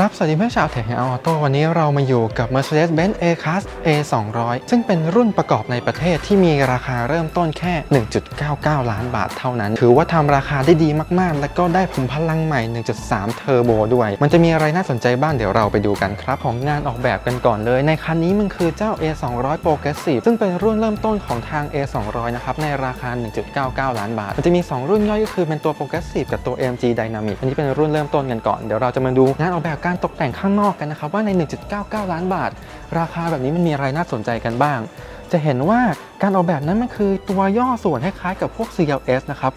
ครับ สวัสดีเพื่อนชาวเทคออโต้วันนี้เรามาอยู่กับ Mercedes-Benz A-Class A200 ซึ่งเป็นรุ่นประกอบในประเทศที่มีราคาเริ่มต้นแค่ 1.99 ล้านบาทเท่านั้น ถือว่าทำราคาได้ดีมากๆ และก็ได้ขุมพลังใหม่ 1.3 เทอร์โบด้วย มันจะมีอะไรน่าสนใจบ้างเดี๋ยวเราไปดูกันครับ ของงานออกแบบกันก่อนเลย ในคันนี้มันคือเจ้า A200 Progressive ซึ่งเป็นรุ่นเริ่มต้นของทาง A200 นะครับในราคา 1.99 ล้านบาท มันจะมี 2 รุ่นย่อยก็คือเป็นตัว Progressive กับตัว AMG Dynamic อันนี้เป็นรุ่นเริ่มต้นกันก่อนเดี๋ยวเราจะมาดูงานออกแบบการตกแต่งข้างนอกกันนะครับว่าใน 1.99 ล้านบาท ราคาแบบนี้มันมีอะไรน่าสนใจกันบ้าง จะเห็นว่าการออกแบบนั้นมันคือตัวย่อส่วนคล้ายๆกับพวก CLS นะครับ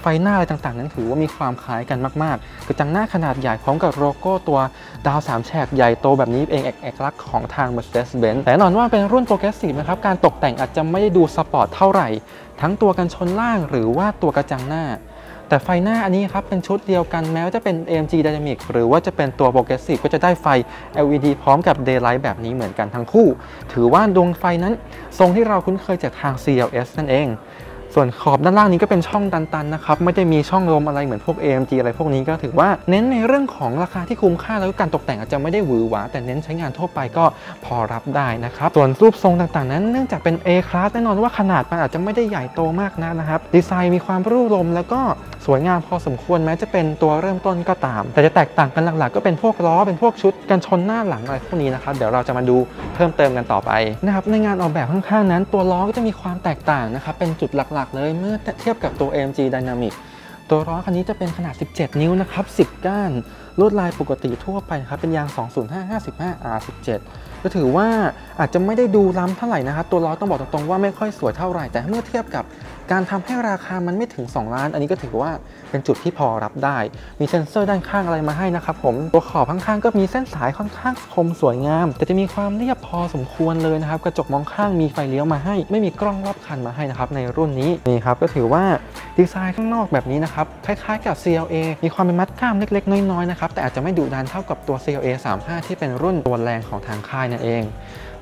ไฟหน้าอะไรต่างๆ นั้นถือว่ามีความคล้ายกันมากๆกระจังหน้าขนาดใหญ่พร้อมกับโลโก้ตัวดาว3แฉกใหญ่โตแบบนี้เองเอกลักษณ์ของทาง Mercedes-Benz แต่แน่นอนว่าเป็นรุ่น Progressive นะครับการตกแต่งอาจจะไม่ได้ดูสปอร์ตเท่าไหร่ ทั้งตัวกันชนล่างหรือว่าตัวกระจังหน้า แต่ไฟหน้าอันนี้ครับเป็นชุดเดียวกันแม้ว่าจะเป็น AMG Dynamic หรือว่าจะเป็นตัว Progressive ก็จะได้ไฟ LED พร้อมกับ Daylight แบบนี้เหมือนกันทั้งคู่ ถือว่าดวงไฟนั้น ทรงที่เราคุ้นเคยจากทาง CLS นั่นเอง ส่วนขอบด้านล่างนี้ก็เป็นช่องตันๆนะครับไม่ได้มีช่องลมอะไรเหมือนพวก AMG อะไรพวกนี้ก็ถือว่าเน้นในเรื่องของราคาที่คุ้มค่าแล้วก็การตกแต่งอาจจะไม่ได้หวือหวาแต่เน้นใช้งานทั่วไปก็พอรับได้นะครับส่วนรูปทรงต่างๆนั้นเนื่องจากเป็น A class แน่นอนว่าขนาดมันอาจจะไม่ได้ใหญ่โตมากนะนะครับดีไซน์มีความรุ่ลมแล้วก็สวยงามพอสมควรแม้จะเป็นตัวเริ่มต้นก็ตาม แต่จะแตกต่างกันหลักๆ ก็เป็นพวกล้อเป็นพวกชุดกันชนหน้าหลังอะไรพวกนี้นะครับเดี๋ยวเราจะมาดูเพิ่มเติมกันต่อไปนะครับในงานออกแบบข้างๆนั้น ตัวล้อก็จะมีความแตกต่างนะครับเป็นจุดหลักๆเลยเมื่อเทียบกับตัว AMG Dynamic ตัวล้อคันนี้จะเป็นขนาด 17 นิ้วนะครับ 10 ก้าน ลวดลายปกติทั่วไปครับเป็นยาง 205 55 R17 ก็ถือว่าอาจจะไม่ได้ดูล้ำเท่าไหร่นะครับ ตัวล้อต้องบอกตรงๆว่าไม่ค่อยสวยเท่าไหร่ แต่เมื่อเทียบกับการทำให้ราคามันไม่ถึง 2 ล้าน อันนี้ก็ถือว่าเป็นจุดที่พอรับได้ มีเซ็นเซอร์ด้านข้างอะไรมาให้นะครับผม ตัวขอบข้างๆ ก็มีเส้นสายค่อนข้างคมสวยงาม แต่จะมีความเรียบพอสมควรเลยนะครับ กระจกมองข้างมีไฟเลี้ยวมาให้ ไม่มีกล้องรอบคันมาให้นะครับในรุ่นนี้ นี่ครับก็ถือว่าดีไซน์ข้างนอกแบบนี้นะครับ คล้ายๆกับ CLA มีความเป็นมัดกล้ามเล็กๆ น้อยๆ นะครับแต่อาจจะไม่ดุดันเท่ากับตัว CLA 35 ที่เป็นรุ่นตัวแรงของทางค่ายนั่นเอง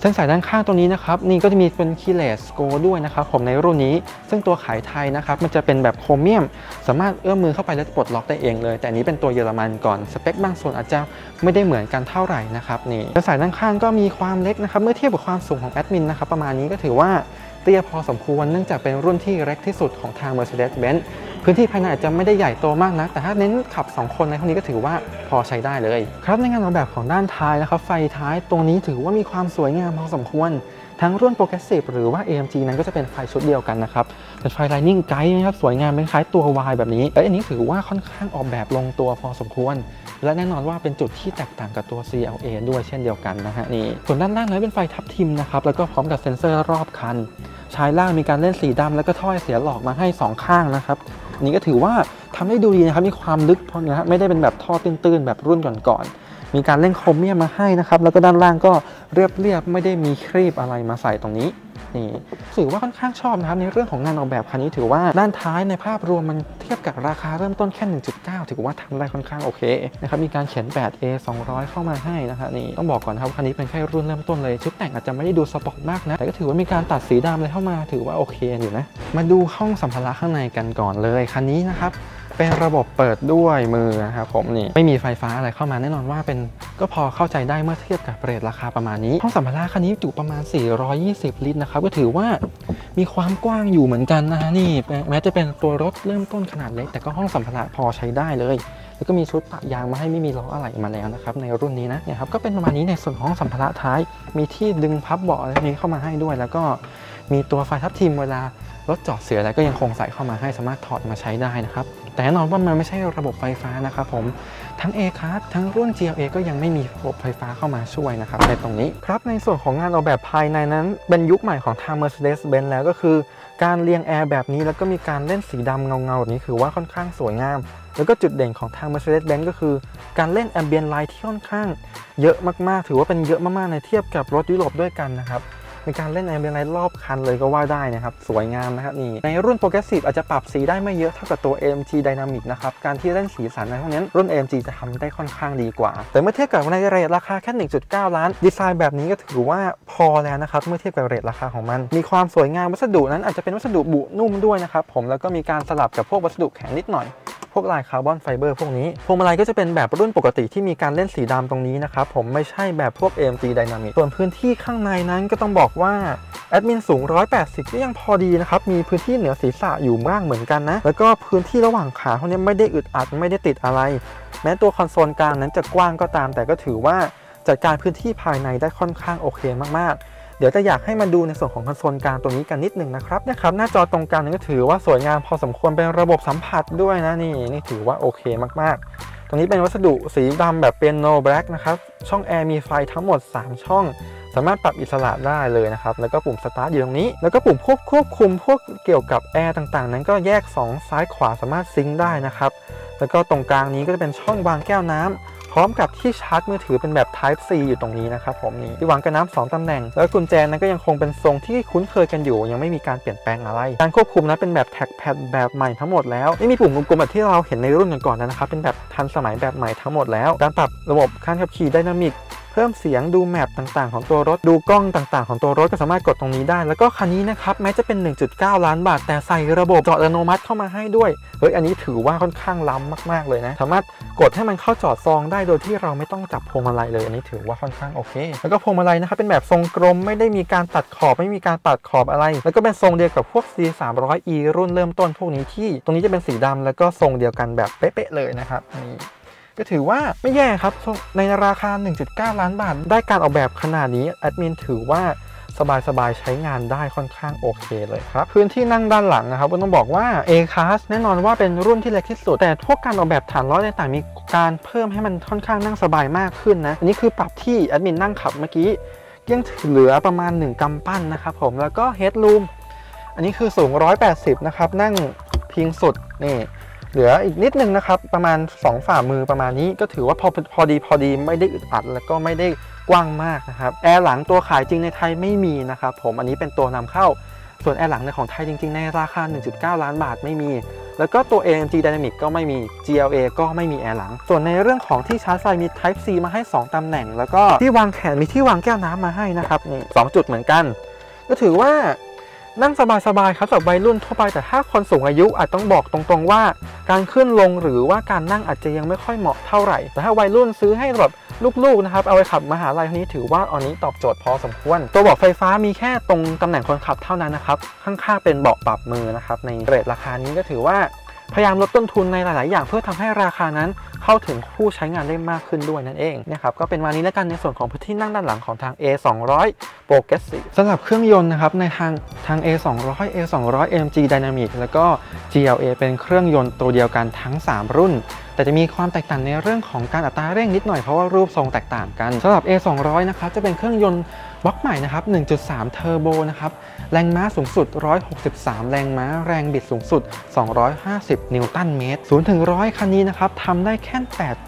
เส้นสายด้านข้างตัวนี้นะครับนี่ก็จะมีเป็นคีเลสโกด้วยนะครับผมในรุ่นนี้ ซึ่งตัวขายไทยนะครับมันจะเป็นแบบโครเมียม สามารถเอื้อมมือเข้าไปแล้วปลดล็อกได้เองเลย แต่อันนี้เป็นตัวเยอรมันก่อนสเปคบางส่วนอาจจะไม่ได้เหมือนกันเท่าไหร่นะครับนี่เส้นสายด้านข้างก็มีความเล็กนะครับเมื่อเทียบกับความสูงของแอดมินนะครับประมาณนี้ก็ถือว่าเตี้ยพอสมควรเนื่องจากเป็นรุ่นที่เล็กที่สุดของทาง Mercedes-Benz พื้นที่ภายในอาจจะไม่ได้ใหญ่โตมากนะแต่ถ้าเน้นขับ 2 คนในพวกนี้ก็ถือว่าพอใช้ได้เลย ครับในงานออกแบบของด้านท้ายนะครับไฟท้ายตรงนี้ถือว่ามีความสวยงามพอสมควร ทั้งรุ่น Progressive หรือว่า AMG นั้นก็จะเป็นไฟชุดเดียวกันนะครับเป็นไฟ Lightning Guide นะครับสวยงามเป็นคล้ายตัว Y แบบนี้และอันนี้ถือว่าค่อนข้างออกแบบลงตัวพอสมควร และแน่นอนว่าเป็นจุดที่แตกต่างกับตัว CLA ด้วยเช่นเดียวกันนะฮะนี่ส่วนด้านล่างนั้นเป็นไฟทับทิมนะครับแล้วก็พร้อมกับเซ็นเซอร์รอบคันชายล่างมีการเล่นสีดำแล้วก็ถ้อยเสียหลอกมาให้ 2 ข้างนะครับ อันนี้ก็ถือว่าทำได้ดูดีนะครับมีความลึกพอนะฮะไม่ได้เป็นแบบท่อตื้นๆแบบรุ่นก่อนๆ มีการเล่นโครเมียมมาให้นะครับ แล้วก็ด้านล่างก็เรียบๆไม่ได้มีครีบอะไรมาใส่ตรงนี้นี่ถือว่าค่อนข้างชอบนะครับในเรื่องของงานออกแบบคันนี้ถือว่าด้านท้ายในภาพรวมมันเทียบกับราคาเริ่มต้นแค่ 1.9 ถือว่าทำได้ค่อนข้างโอเคนะครับมีการเขียน 8A 200 เข้ามาให้นะครับนี่ต้องบอกก่อนครับคันนี้เป็นแค่รุ่นเริ่มต้นเลย ชุดแต่งอาจจะไม่ได้ดูสปอร์ตมากนะ แต่ก็ถือว่ามีการตัดสีดำอะไรเข้ามาถือว่าโอเคอยู่นะมาดูห้องสัมภาระข้างในกันก่อนเลยคันนี้นะครับ เป็นระบบเปิดด้วยมือนะครับผมนี่ไม่มีไฟฟ้าอะไรเข้ามาแน่นอนว่าเป็นก็พอเข้าใจได้เมื่อเทียบกับเรทราคาประมาณนี้ห้องสัมภาระคันนี้จุประมาณ 420 ลิตรนะครับก็ถือว่ามีความกว้างอยู่เหมือนกันนะฮะนี่แม้จะเป็นตัวรถเริ่มต้นขนาดเล็กแต่ก็ห้องสัมภาระพอใช้ได้เลยแล้วก็มีชุดปะยางมาให้ไม่มีล้ออะไรมาแล้วนะครับในรุ่นนี้นะเนี่ยครับก็เป็นประมาณนี้ในส่วนของห้องสัมภาระท้าย มีที่ดึงพับเบาะอะไรนี้เข้ามาให้ด้วย แล้วก็มีตัวไฟทับทิมเวลารถจอดเสียอะไรก็ยังคงใส่เข้ามาให้สามารถถอดมาใช้ได้นะครับ แต่แน่นอนว่ามันไม่ใช่ระบบไฟฟ้านะครับผมทั้ง A class ทั้งรุ่น GLA ก็ยังไม่มีระบบไฟฟ้าเข้ามาช่วยนะครับในตรงนี้ครับในส่วนของงานออกแบบภายในนั้นเป็นยุคใหม่ของทาง Mercedes-Benz แล้วก็คือการเรียงแอร์แบบนี้แล้วก็มีการเล่นสีดำเงาๆแบบนี้คือว่าค่อนข้างสวยงาม แล้วก็จุดเด่นของทาง Mercedes-Benz ก็คือ การเล่น Ambient Light ที่ค่อนข้าง เยอะมากๆ ถือว่าเป็นเยอะมากๆในเทียบกับรถยุโรปด้วยกันนะครับ มีการเล่นแอมเบียนไลท์รอบคันเลยก็ว่าได้นะครับ สวยงามนะครับนี่ ในรุ่น Progressive อาจจะปรับสีได้ไม่เยอะเท่ากับตัว AMG Dynamic นะครับ การที่เล่นสีสันในพวกนี้รุ่น AMG จะทำได้ค่อนข้างดีกว่า แต่เมื่อเทียบกับในเรทราคาแค่ 1.9 ล้าน ดีไซน์แบบนี้ก็ถือว่าพอแล้วนะครับ เมื่อเทียบกับเรทราคาของมัน มีความสวยงามวัสดุนั้นอาจจะเป็นวัสดุบุนุ่มด้วยนะครับผมแล้วก็มีการสลับกับพวกวัสดุแข็งนิดหน่อย วกลายคาร์บอนไฟเบอร์พวกนี้พวงมาลัยก็จะเป็นแบบรุ่นปกติที่มีการเล่นสีดำตรงนี้นะครับผมไม่ใช่แบบพวก AMG Dynamic ส่วนพื้นที่ข้างในนั้นก็ต้องบอกว่าแอดมินสูง 180 ก็ยังพอดีนะครับ มีพื้นที่เหนือศีรษะอยู่มากเหมือนกันนะ แล้วก็พื้นที่ระหว่างขาพวกนี้ไม่ได้อึดอัดไม่ได้ติดอะไร แม้ตัวคอนโซลกลางนั้นจะกว้างก็ตาม แต่ก็ถือว่าจัดการพื้นที่ภายในได้ค่อนข้างโอเคมากๆ เดี๋ยวจะอยากให้มาดูในส่วนของคอนโซลกลางตรงนี้กันนิดหนึ่งนะครับนะครับหน้าจอตรงกลางนี้ก็ถือว่าสวยงามพอสมควรเป็นระบบสัมผัสด้วยนะนี่นี่ถือว่าโอเคมากๆ ตรงนี้เป็นวัสดุสีดำแบบเป็น no black นะครับช่องแอร์มีไฟทั้งหมด 3 ช่องสามารถปรับอิสระได้เลยนะครับ แล้วก็ปุ่มสตาร์ทอยู่ตรงนี้ แล้วก็ปุ่มควบควบคุมพวกเกี่ยวกับแอร์ต่างๆ นั้นก็แยก 2 ซ้ายขวาสามารถ sync ได้นะครับ แล้วก็ตรงกลางนี้ก็จะเป็นช่องวางแก้วน้ำพ ร้อมกับที่ชาร์จมือถือเป็นแบบ Type C อยู่ตรงนี้นะครับผมนี่ที่วางแก้วน้ำสองตำแหน่ง แล้วกุญแจนั้นก็ยังคงเป็นทรงที่คุ้นเคยกันอยู่ ยังไม่มีการเปลี่ยนแปลงอะไร การควบคุมนั้นเป็นแบบ touchpad แบบใหม่ทั้งหมดแล้วไม่มีปุ่มกลมๆแบบที่เราเห็นในรุ่นก่อนๆนะครับเป็นแบบทันสมัยแบบใหม่ทั้งหมดแล้วการปรับระบบการขับขี่ Dynamic เพิ่มเสียงดูแมปต่างๆ ของตัวรถดูกล้องต่างๆ ของตัวรถก็สามารถกดตรงนี้ได้ แล้วก็คันนี้นะครับแม้จะเป็น 1.9 ล้านบาท แต่ใส่ระบบจอดอัตโนมัติเข้ามาให้ด้วยเฮ้ยอันนี้ถือว่าค่อนข้างล้ำมากๆเลยนะ สามารถกดให้มันเข้าจอดซองได้โดยที่เราไม่ต้องจับพวงมาลัยเลย อันนี้ถือว่าค่อนข้างโอเค แล้วก็พวงมาลัยนะครับเป็นแบบทรงกลมไม่ได้มีการตัดขอบไม่มีการตัดขอบอะไร แล้วก็เป็นทรงเดียวกับพวก C 3 0 0 E รุ่นเริ่มต้นพวกนี้ที่ ตรงนี้จะเป็นสีดำแล้วก็ทรงเดียวกันแบบเป๊ะๆเลยนะครับนี่ ก็ถือว่าไม่แย่ครับ ในราคา 1.9 ล้านบาท ได้การออกแบบขนาดนี้แอดมินถือว่าสบายๆ ใช้งานได้ค่อนข้างโอเคเลยครับ พื้นที่นั่งด้านหลังนะครับก็ต้องบอกว่า A-Class แน่นอนว่าเป็นรุ่นที่เล็กที่สุด แต่พวกการออกแบบฐานล้อต่างๆมีการเพิ่มให้มันค่อนข้างนั่งสบายมากขึ้นนะ อันนี้คือปรับที่แอดมินนั่งขับเมื่อกี้ ยังเหลือประมาณ 1กำปั้นนะครับผมแล้วก็ Headroom อันนี้คือสูง 180 นะครับ นั่งพิงสุดนี่ เหลืออีกนิดนึงนะครับ ประมาณ 2 ฝ่ามือประมาณนี้ก็ถือว่าพอพอดีพอดีไม่ได้อึดอัด แล้วก็ไม่ได้กว้างมากนะครับแอร์หลังตัวขายจริงในไทยไม่มีนะครับผมอันนี้เป็นตัวนำเข้า ส่วนแอร์หลังในของไทยจริง ๆ ในราคา 1.9 ล้านบาทไม่มี แล้วก็ตัว AMG Dynamic ก็ไม่มี GLA ก็ไม่มีแอร์หลัง ส่วนในเรื่องของที่ชาร์จไฟมี Type C มาให้ 2ตำแหน่ง แล้วก็ที่วางแขนมีที่วางแก้วน้ำมาให้นะครับนี่สจุดเหมือนกัน ก็ถือว่า นั่งสบายๆครับสำหรับวัยรุ่นทั่วไปแต่ถ้าคนสูงอายุอาจต้องบอกตรงๆว่า การขึ้นลงหรือว่าการนั่งอาจจะยังไม่ค่อยเหมาะเท่าไหร่ แต่ถ้าวัยรุ่นซื้อให้แบบลูกๆนะครับเอาไปขับมหาลัยนี้ถือว่าอันนี้ตอบโจทย์พอสมควร ตัวเบาะไฟฟ้ามีแค่ตรงตำแหน่งคนขับเท่านั้นนะครับข้างๆเป็นเบาะปรับมือนะครับในเรทราคานี้ก็ถือว่าพยายามลดต้นทุนในหลาย ๆ อย่างเพื่อทำให้ราคานั้น เข้าถึงผู้ใช้งานได้มากขึ้นด้วยนั่นเองนะครับก็เป็นวันนี้แล้วกันในส่วนของพื้นที่นั่งด้านหลังของทาง A 2 0 0 Progressive สำหรับเครื่องยนต์นะครับในทางทาง A 2 0 0 A 2 0 0 AMG Dynamic แล้วก็ GLA เป็นเครื่องยนต์ตัวเดียวกันทั้ง 3 รุ่นแต่จะมีความแตกต่างในเรื่องของการอัตราเร่งนิดหน่อยเพราะว่ารูปทรงแตกต่างกันสำหรับ A 2 0 0 นะครับจะเป็นเครื่องยนต์บล็อกใหม่นะครับ 1.3 เทอร์โบนะครับ แรงม้าสูงสุด 163 แรงม้า แรงบิดสูงสุด 250 นิวตันเมตร 0 ถึง 100 คันนี้นะครับทำได้แค่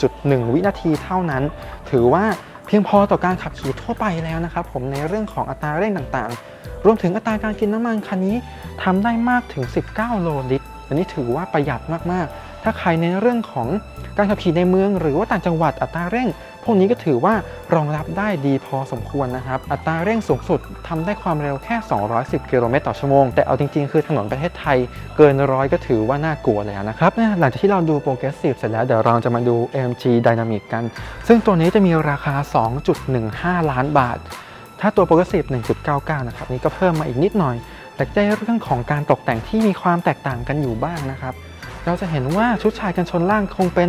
8.1 วินาทีเท่านั้น ถือว่าเพียงพอต่อการขับขี่ทั่วไปแล้วนะครับผมในเรื่องของอัตราเร่งต่างๆ รวมถึงอัตราการกินน้ำมันคันนี้ทำได้มากถึง 19 โลลิตร อันนี้ถือว่าประหยัดมากๆ ถ้าใครในเรื่องของการขับขี่ในเมืองหรือว่าต่างจังหวัดอัตราเร่ง พวกนี้ก็ถือว่ารองรับได้ดีพอสมควรนะครับ อัตราเร่งสูงสุดทำได้ความเร็วแค่ 210 กิโลเมตรต่อชั่วโมง แต่เอาจริงๆ คือถนนประเทศไทยเกินร้อยก็ถือว่าน่ากลัวแล้วนะครับ หลังจากที่เราดูโปรเกรสซีฟเสร็จแล้วเดี๋ยวเราจะมาดู AMG Dynamic กัน ซึ่งตัวนี้จะมีราคา 2.15 ล้านบาท ถ้าตัว Progressive 1.99 นะครับนี่ก็เพิ่มมาอีกนิดหน่อย แต่ในเรื่องของการตกแต่งที่มีความแตกต่างกันอยู่บ้างนะครับ เราจะเห็นว่าชุดชายกันชนล่างคงเป็น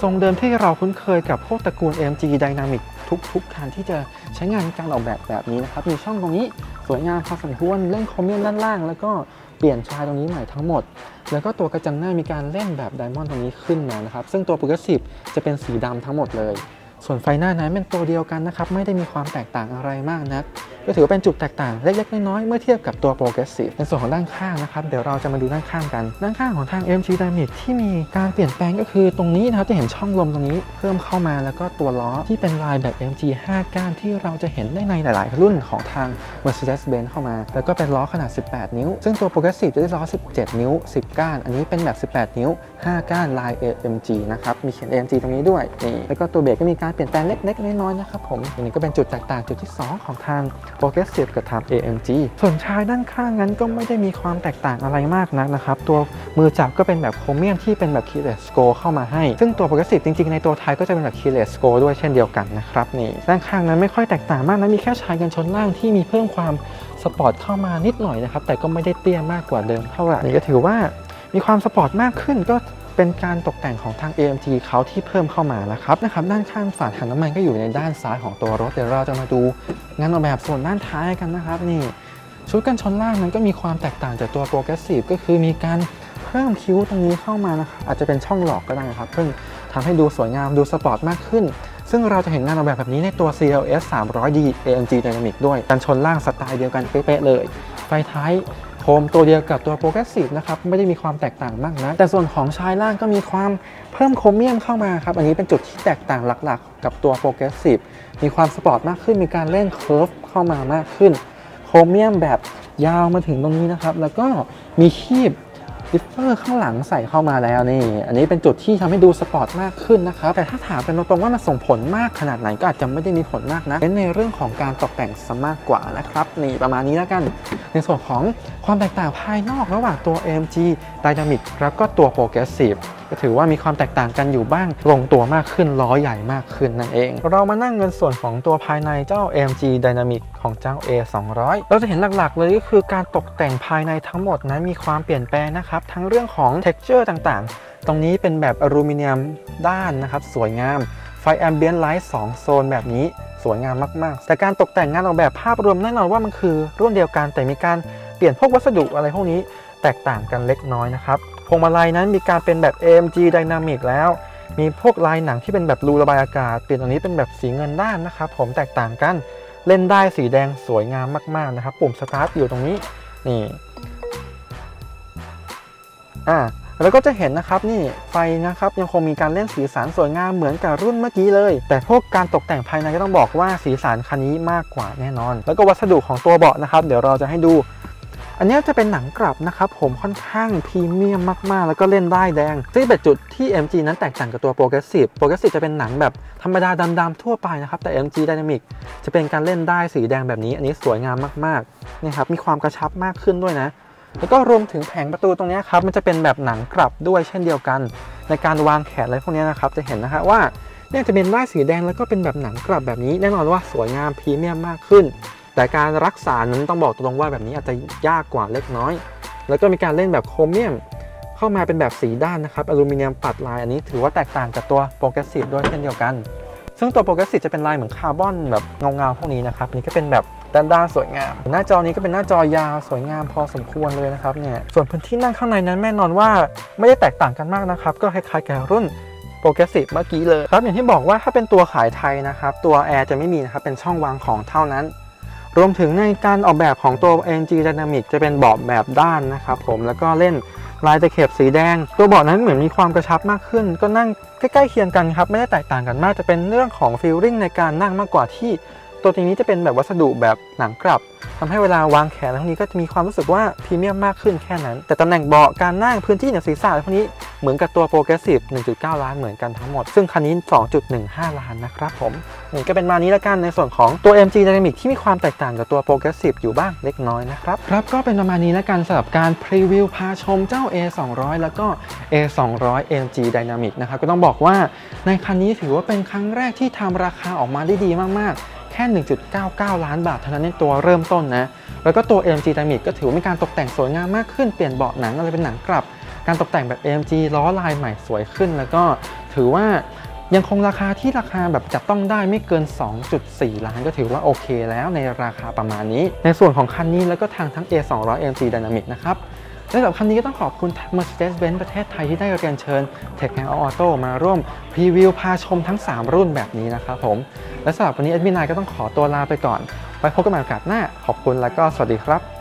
ทรงเดิมที่เราคุ้นเคยกับพวกตระกูล AMG Dynamic ทุกๆคันที่จะใช้งานการออกแบบแบบนี้นะครับ มีช่องตรงนี้สวยงามพอสมควรเล่นโครเมียมด้านล่าง แล้วก็เปลี่ยนชายตรงนี้ใหม่ทั้งหมด แล้วก็ตัวกระจังหน้ามีการเล่นแบบ diamond ตรงนี้ขึ้นมานะครับ ซึ่งตัว Progressiveจะเป็นสีดำทั้งหมดเลย ส่วนไฟหน้านั้นเป็นตัวเดียวกันนะครับไม่ได้มีความแตกต่างอะไรมากนักก็ถือว่าเป็นจุดแตกต่างเล็กๆน้อยๆเมื่อเทียบกับตัว Progressive ในส่วนของด้านข้างนะครับเดี๋ยวเราจะมาดูด้านข้างกัน ด้านข้างของทาง MG Dynamic ที่มีการเปลี่ยนแปลงก็คือตรงนี้นะครับจะเห็นช่องลมตรงนี้เพิ่มเข้ามาแล้วก็ตัวล้อที่เป็นลายแบบ MG 5ก้านที่เราจะเห็นได้ในหลาย ๆ รุ่นของทาง Mercedes-Benz เข้ามา แล้วก็เป็นล้อขนาด 18 นิ้ว ซึ่งตัว Progressive จะได้ล้อ 17 นิ้ว 10 ก้าน อันนี้เป็นแบบ 18 นิ้ว 5 ก้านลาย AMG นะครับมีเขียน AMG ตรงนี้ด้วยนี่แล้วก็ตัวเบรกก็มีการเปลี่ยนแปลงเล็กๆน้อยๆนะครับผมอันนี้ก็เป็นจุดแตกต่างจุดที่ 2 ของทาง Progressive กับทาง AMG ส่วนชายด้านข้างนั้นก็ไม่ได้มีความแตกต่างอะไรมากนักนะครับ ตัวมือจับก็เป็นแบบโครเมียมที่เป็นแบบ Keyless Go เข้ามาให้ ซึ่งตัว Progressive จริงๆ ในตัวไทยก็จะเป็นแบบ Keyless Go ด้วยเช่นเดียวกันนะครับนี่ด้านข้างนั้นไม่ค่อยแตกต่างมากนะมีแค่ชายกันชนล่างที่มีเพิ่มความสปอร์ตเข้ามานิดหน่อยนะครับแต่ก็ไม่ได้เตี้ยมากกว่าเดิมเท่าไหร่นี่ก็ถือว่ามีความสปอร์ตมากขึ้นก็ เป็นการตกแต่งของทาง AMG เขาที่เพิ่มเข้ามานะครับนะครับด้านข้างฝาถังน้ำมันก็อยู่ในด้านซ้ายของตัวรถเดี๋ยวเราจะมาดูงานออกแบบส่วนด้านท้ายกันนะครับนี่ชุดกันชนล่างนั้นก็มีความแตกต่างจากตัว Progressive ก็คือมีการเพิ่มคิ้วตรงนี้เข้ามานะครับอาจจะเป็นช่องหลอกก็ได้นะครับเพื่อทำให้ดูสวยงามดูสปอร์ตมากขึ้น ซึ่งเราจะเห็นงานออกแบบแบบนี้ในตัว CLS 300D AMG Dynamic ด้วยกันชนล่างสไตล์เดียวกันเป๊ะๆเลย ไฟท้าย มตัวเดียวกับตัว Progressive นะครับไม่ได้มีความแตกต่างมากนะแต่ส่วนของชายล่างก็มีความเพิ่มโครเมียมเข้ามาครับอันนี้เป็นจุดที่แตกต่างหลักๆ กับตัว Progressive มีความสปอร์ตมากขึ้นมีการเล่น curve เข้ามามากขึ้น โครเมียมแบบยาวมาถึงตรงนี้นะครับแล้วก็มีครีบ diffuser ข้างหลังใส่เข้ามาแล้วนี่ อันนี้เป็นจุดที่ทำให้ดูสปอร์ตมากขึ้นนะครับ แต่ถ้าถามเป็นตรงๆว่ามันส่งผลมากขนาดไหนก็อาจจะไม่ได้มีผลมากนะเน้นในเรื่องของการตกแต่งซะมากกว่านะครับ นี่ประมาณนี้แล้วกัน ในส่วนของความแตกต่างภายนอกระหว่างตัว AMG Dynamic แล้วก็ตัว Progressive ก็ถือว่ามีความแตกต่างกันอยู่บ้าง ลงตัวมากขึ้นล้อใหญ่มากขึ้นนั่นเอง เรามานั่งเงินส่วนของตัวภายในเจ้า AMG Dynamic ของเจ้า A 200เราจะเห็นหลักๆ เลยก็คือการตกแต่งภายในทั้งหมดนั้นมีความเปลี่ยนแปลงนะครับทั้งเรื่องของ texture ต่างๆ ตรงนี้เป็นแบบอลูมิเนียมด้านนะครับสวยงามไฟ ambient light 2โซนแบบนี้สวยงามมาก ๆ แต่การตกแต่งงานออกแบบภาพรวมแน่นอนว่ามันคือรุ่นเดียวกันแต่มีการเปลี่ยนพวกวัสดุอะไรพวกนี้ แตกต่างกันเล็กน้อยนะครับพวงมาลัยนั้นมีการเป็นแบบ AMG Dynamic แล้ว มีพวกลายหนังที่เป็นแบบรูระบายอากาศเปลี่ยนตรงนี้เป็นแบบสีเงินด้านนะครับผมแตกต่างกันเล่นได้สีแดงสวยงามมากๆนะครับ ปุ่มสตาร์ทอยู่ตรงนี้นี่อ่าแล้วก็จะเห็นนะครับนี่ไฟนะครับยังคงมีการเล่นสีสันสวยงามเหมือนกับรุ่นเมื่อกี้เลย แต่พวกการตกแต่งภายในก็ต้องบอกว่าสีสันคันนี้มากกว่าแน่นอน แล้วก็วัสดุของตัวเบาะนะครับ เดี๋ยวเราจะให้ดู อันนี้จะเป็นหนังกลับนะครับผมค่อนข้างพรีเมียมมากๆ แล้วก็เล่นได้แดง ซึ่งเป็นจุดที่ MG นั้นแตกต่างกับตัว Progressive Progressive จะเป็นหนังแบบธรรมดาดำๆทั่วไปนะครับแต่ MG Dynamic จะเป็นการเล่นได้สีแดงแบบนี้ อันนี้สวยงามมากๆนี่ครับมีความกระชับมากขึ้นด้วยนะ แล้วก็รวมถึงแผงประตูตรงนี้ครับมันจะเป็นแบบหนังกลับด้วยเช่นเดียวกัน ในการวางแขนอะไรพวกนี้นะครับจะเห็นนะฮะว่าเนี่ยจะเป็นด้ายสีแดงแล้วก็เป็นแบบหนังกลับแบบนี้แน่นอนว่าสวยงามพรีเมียมมากขึ้น แต่การรักษานั้นต้องบอกตรงๆว่าแบบนี้อาจจะยากกว่าเล็กน้อย แล้วก็มีการเล่นแบบโครเมียม เข้ามาเป็นแบบสีด้านนะครับอลูมิเนียมปัดลายอันนี้ถือว่าแตกต่างจากตัว Progressive ด้วยเช่นเดียวกัน ซึ่งตัว Progressive จะเป็นลายเหมือนคาร์บอนแบบเงาๆพวกนี้นะครับนี่ก็เป็นแบบด้านด้านๆสวยงาม หน้าจอนี้ก็เป็นหน้าจอยาวสวยงามพอสมควรเลยนะครับเนี่ยส่วนพื้นที่นั่งข้างในนั้นแน่นอนว่าไม่ได้แตกต่างกันมากนะครับ ก็คล้ายๆกับรุ่น Progressive เมื่อกี้เลยครับอย่างที่บอกว่าถ้าเป็นตัวขายไทยนะครับ ตัวแอร์จะไม่มีนะครับเป็นช่องวางของเท่านั้น รวมถึงในการออกแบบของตัว AMG Dynamic จะเป็นเบาะแบบด้านนะครับผมแล้วก็เล่นลายตะเข็บสีแดง ตัวเบาะนั้นเหมือนมีความกระชับมากขึ้น ก็นั่งใกล้ๆเคียงกันครับ ไม่ได้แตกต่างกันมากจะเป็นเรื่องของ feeling ในการนั่งมากกว่าที่ ตัวนี้จะเป็นแบบวัสดุแบบหนังกลับทำให้เวลาวางแขนอะไรพวกนี้ก็จะมีความรู้สึกว่าพรีเมียมมากขึ้นแค่นั้น แต่ตำแหน่งเบาะการนั่งพื้นที่เหนือศีรษะอะไรพวกนี้เหมือนกับตัว Progressive 1.9 ล้านเหมือนกันทั้งหมด ซึ่งคันนี้ 2.15 ล้านนะครับผมนี่ก็เป็นมานี้แล้วกันในส่วนของตัว MG Dynamic ที่มีความแตกต่างกับตัว Progressive อยู่บ้างเล็กน้อยนะครับ ครับก็เป็นประมาณนี้แล้วกันสำหรับการพรีวิวพาชมเจ้า A 200 แล้วก็ A 200 MG Dynamic นะครับก็ต้องบอกว่าในคันนี้ถือว่าเป็นครั้งแรกที่ทำราคาออกมาได้ดีมากๆ แค่ 1.99 ล้านบาทเท่านั้นในตัวเริ่มต้นนะ แล้วก็ตัว AMG Dynamic ก็ถือว่ามีการตกแต่งสวยงามมากขึ้น เปลี่ยนเบาะหนังอะไรเป็นหนังกลับ การตกแต่งแบบ AMG ล้อลายใหม่สวยขึ้น แล้วก็ถือว่ายังคงราคาที่ราคาแบบจับต้องได้ไม่เกิน 2.4 ล้านก็ถือว่าโอเคแล้วในราคาประมาณนี้ ในส่วนของคันนี้แล้วก็ทางทั้ง A 200 AMG Dynamic นะครับ และสำหรับคันนี้ก็ต้องขอบคุณ Mercedes-Benz ประเทศไทยที่ได้เรียนเชิญ Tech Now Auto มาร่วมพรีวิวพาชมทั้ง 3 รุ่นแบบนี้นะครับผม และสำหรับวันนี้แอดมินายก็ต้องขอตัวลาไปก่อน ไว้พบกันใหม่โอกาสหน้า ขอบคุณและก็สวัสดีครับ